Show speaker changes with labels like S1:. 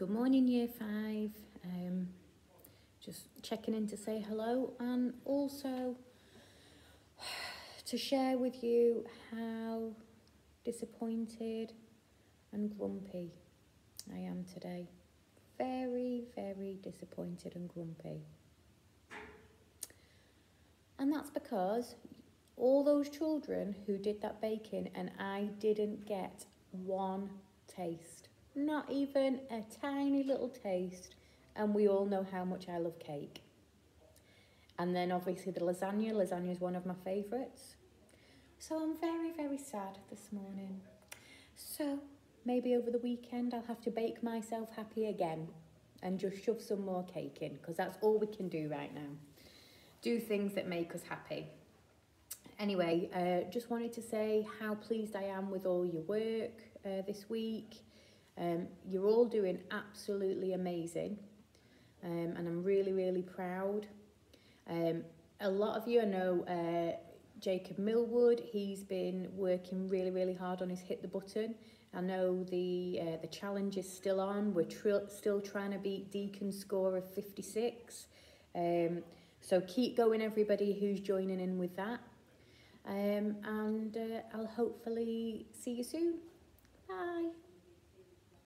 S1: Good morning, Year 5. Um, just checking in to say hello and also to share with you how disappointed and grumpy I am today. Very, very disappointed and grumpy. And that's because all those children who did that baking and I didn't get one taste. Not even a tiny little taste. And we all know how much I love cake. And then obviously the lasagna. Lasagna is one of my favourites. So I'm very, very sad this morning. So maybe over the weekend I'll have to bake myself happy again and just shove some more cake in because that's all we can do right now. Do things that make us happy. Anyway, uh, just wanted to say how pleased I am with all your work uh, this week. Um, you're all doing absolutely amazing um, and I'm really, really proud. Um, a lot of you, I know uh, Jacob Millwood, he's been working really, really hard on his Hit the Button. I know the uh, the challenge is still on. We're still trying to beat Deacon's score of 56. Um, so keep going, everybody who's joining in with that. Um, and uh, I'll hopefully see you soon. Bye.